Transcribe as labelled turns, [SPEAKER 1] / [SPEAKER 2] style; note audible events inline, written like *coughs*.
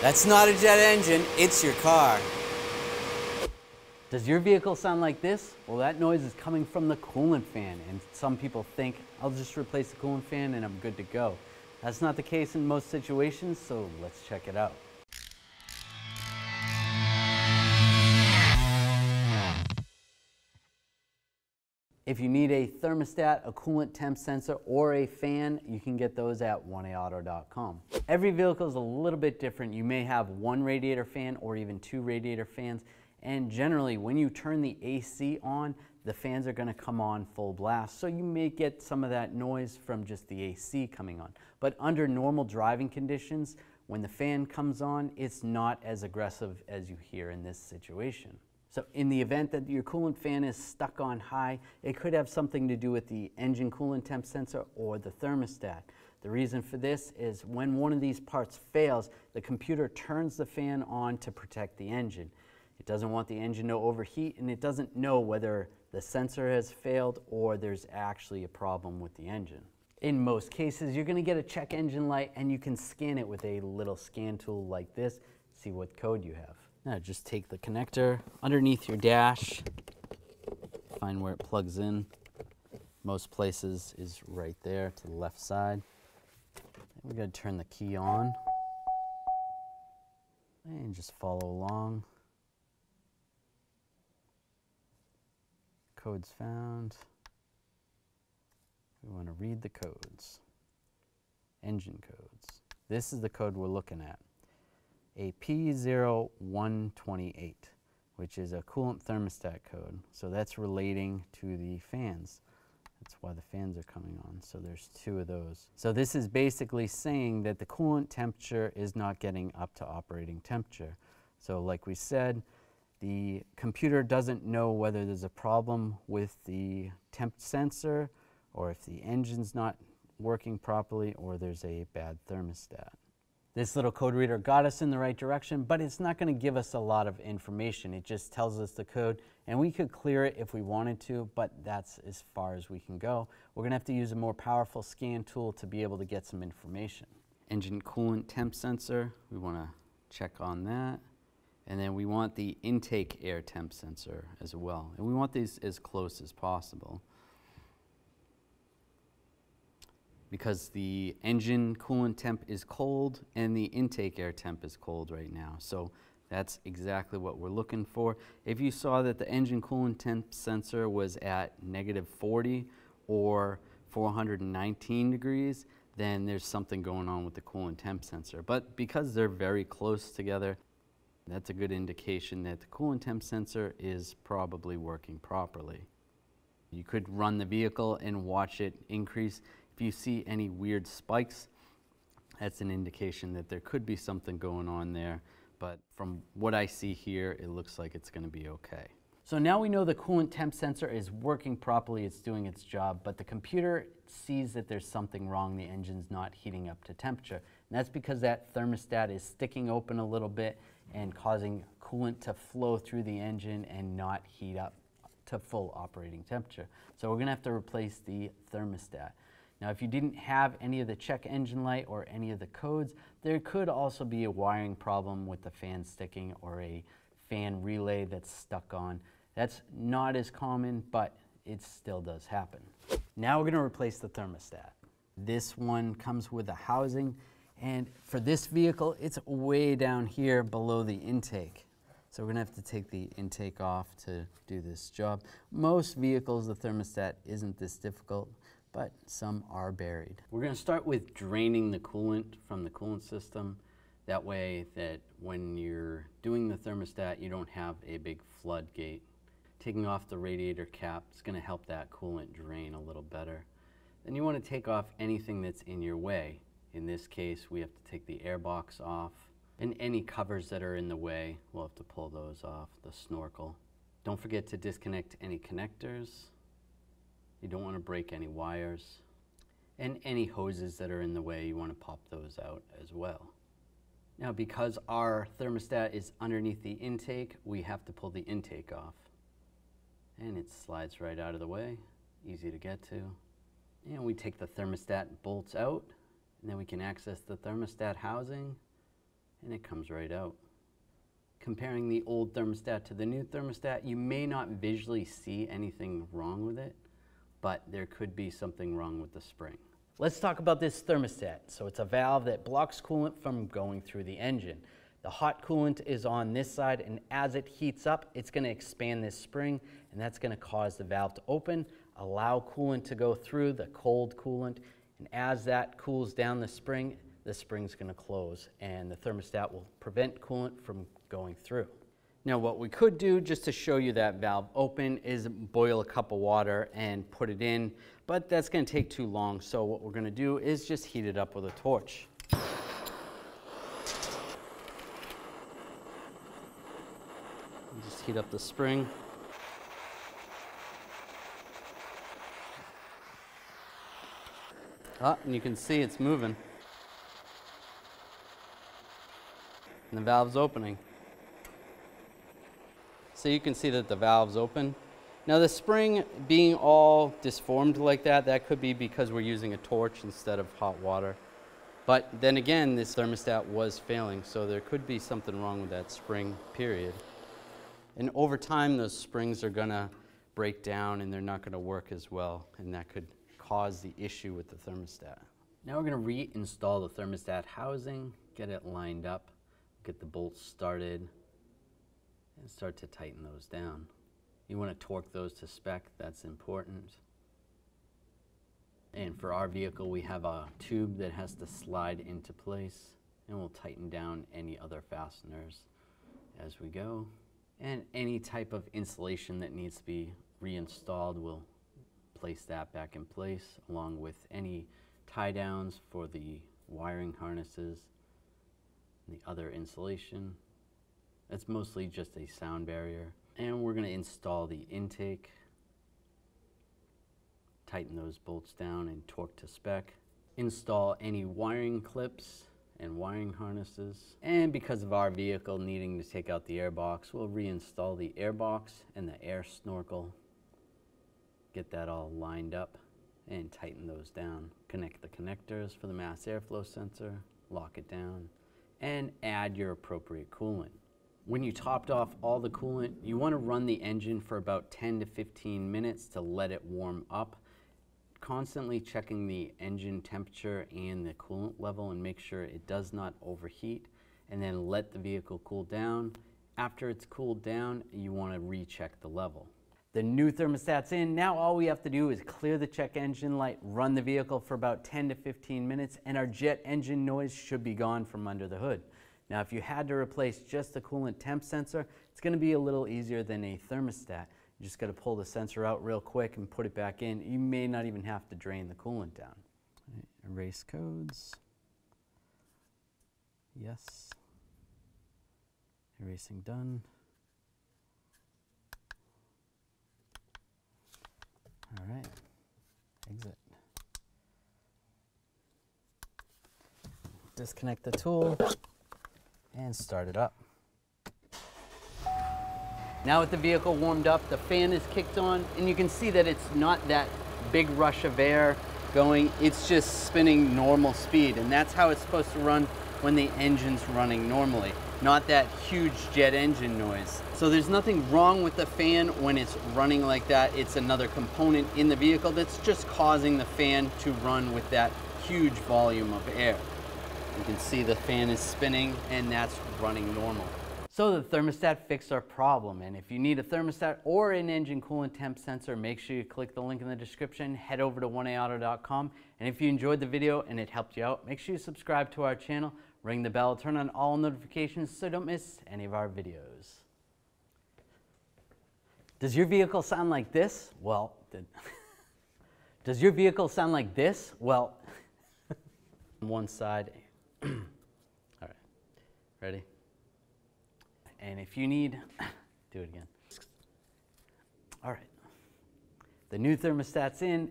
[SPEAKER 1] That's not a jet engine, it's your car.
[SPEAKER 2] Does your vehicle sound like this? Well, that noise is coming from the coolant fan, and some people think, I'll just replace the coolant fan and I'm good to go. That's not the case in most situations, so let's check it out. If you need a thermostat, a coolant temp sensor, or a fan, you can get those at 1aauto.com. Every vehicle is a little bit different. You may have one radiator fan or even two radiator fans. And generally, when you turn the AC on, the fans are gonna come on full blast. So you may get some of that noise from just the AC coming on. But under normal driving conditions, when the fan comes on, it's not as aggressive as you hear in this situation. So in the event that your coolant fan is stuck on high, it could have something to do with the engine coolant temp sensor or the thermostat. The reason for this is when one of these parts fails, the computer turns the fan on to protect the engine. It doesn't want the engine to overheat and it doesn't know whether the sensor has failed or there's actually a problem with the engine. In most cases, you're gonna get a check engine light and you can scan it with a little scan tool like this, see what code you have. Now just take the connector underneath your dash, find where it plugs in. Most places is right there to the left side. we're going to turn the key on and just follow along. Codes found. We want to read the codes. Engine codes. This is the code we're looking at a P0128, which is a coolant thermostat code. So that's relating to the fans. That's why the fans are coming on. So there's two of those. So this is basically saying that the coolant temperature is not getting up to operating temperature. So like we said, the computer doesn't know whether there's a problem with the temp sensor or if the engine's not working properly or there's a bad thermostat. This little code reader got us in the right direction, but it's not going to give us a lot of information. It just tells us the code, and we could clear it if we wanted to, but that's as far as we can go. We're going to have to use a more powerful scan tool to be able to get some information. Engine coolant temp sensor, we want to check on that. And then we want the intake air temp sensor as well. And we want these as close as possible. Because the engine coolant temp is cold and the intake air temp is cold right now. So that's exactly what we're looking for. If you saw that the engine coolant temp sensor was at negative 40 or 419 degrees, then there's something going on with the coolant temp sensor. But because they're very close together, that's a good indication that the coolant temp sensor is probably working properly. You could run the vehicle and watch it increase if you see any weird spikes, that's an indication that there could be something going on there. But from what I see here, it looks like it's going to be okay. So now we know the coolant temp sensor is working properly, it's doing its job, but the computer sees that there's something wrong, the engine's not heating up to temperature. And that's because that thermostat is sticking open a little bit and causing coolant to flow through the engine and not heat up to full operating temperature. So we're gonna have to replace the thermostat. Now, if you didn't have any of the check engine light or any of the codes, there could also be a wiring problem with the fan sticking or a fan relay that's stuck on. That's not as common, but it still does happen. Now we're gonna replace the thermostat. This one comes with a housing, and for this vehicle, it's way down here below the intake. So we're gonna have to take the intake off to do this job. Most vehicles, the thermostat isn't this difficult but some are buried. We're going to start with draining the coolant from the coolant system. That way that when you're doing the thermostat, you don't have a big floodgate. Taking off the radiator cap is going to help that coolant drain a little better. Then you want to take off anything that's in your way. In this case, we have to take the air box off. And any covers that are in the way, we'll have to pull those off, the snorkel. Don't forget to disconnect any connectors you don't want to break any wires. And any hoses that are in the way, you want to pop those out as well. Now because our thermostat is underneath the intake, we have to pull the intake off. And it slides right out of the way, easy to get to. And we take the thermostat bolts out, and then we can access the thermostat housing, and it comes right out. Comparing the old thermostat to the new thermostat, you may not visually see anything wrong with it, but there could be something wrong with the spring. Let's talk about this thermostat. So it's a valve that blocks coolant from going through the engine. The hot coolant is on this side, and as it heats up, it's going to expand this spring, and that's going to cause the valve to open, allow coolant to go through, the cold coolant, and as that cools down the spring, the spring's going to close, and the thermostat will prevent coolant from going through. Now what we could do just to show you that valve open is boil a cup of water and put it in, but that's going to take too long. So what we're going to do is just heat it up with a torch. Just heat up the spring. Ah, and you can see it's moving. And the valve's opening. So you can see that the valve's open. Now the spring being all disformed like that, that could be because we're using a torch instead of hot water. But then again, this thermostat was failing, so there could be something wrong with that spring, period. And over time, those springs are gonna break down and they're not gonna work as well, and that could cause the issue with the thermostat. Now we're gonna reinstall the thermostat housing, get it lined up, get the bolts started, and start to tighten those down. You wanna torque those to spec, that's important. And for our vehicle, we have a tube that has to slide into place, and we'll tighten down any other fasteners as we go. And any type of insulation that needs to be reinstalled, we'll place that back in place along with any tie downs for the wiring harnesses the other insulation. That's mostly just a sound barrier. And we're going to install the intake, tighten those bolts down and torque to spec. Install any wiring clips and wiring harnesses. And because of our vehicle needing to take out the airbox, we'll reinstall the airbox and the air snorkel. Get that all lined up and tighten those down. Connect the connectors for the mass airflow sensor, lock it down, and add your appropriate coolant. When you topped off all the coolant, you want to run the engine for about 10 to 15 minutes to let it warm up constantly checking the engine temperature and the coolant level and make sure it does not overheat and then let the vehicle cool down. After it's cooled down, you want to recheck the level. The new thermostat's in. Now all we have to do is clear the check engine light, run the vehicle for about 10 to 15 minutes, and our jet engine noise should be gone from under the hood. Now if you had to replace just the coolant temp sensor, it's going to be a little easier than a thermostat. You just got to pull the sensor out real quick and put it back in. You may not even have to drain the coolant down. Erase codes. Yes. Erasing done. All right. Exit. Disconnect the tool and start it up. Now with the vehicle warmed up, the fan is kicked on, and you can see that it's not that big rush of air going, it's just spinning normal speed, and that's how it's supposed to run when the engine's running normally, not that huge jet engine noise. So there's nothing wrong with the fan when it's running like that. It's another component in the vehicle that's just causing the fan to run with that huge volume of air. You can see the fan is spinning and that's running normal. So the thermostat fixed our problem. And if you need a thermostat or an engine coolant temp sensor, make sure you click the link in the description, head over to 1aauto.com. And if you enjoyed the video and it helped you out, make sure you subscribe to our channel, ring the bell, turn on all notifications so don't miss any of our videos. Does your vehicle sound like this? Well, *laughs* does your vehicle sound like this? Well, *laughs* one side. All right, ready? And if you need, *coughs* do it again. All right. The new thermostat's in.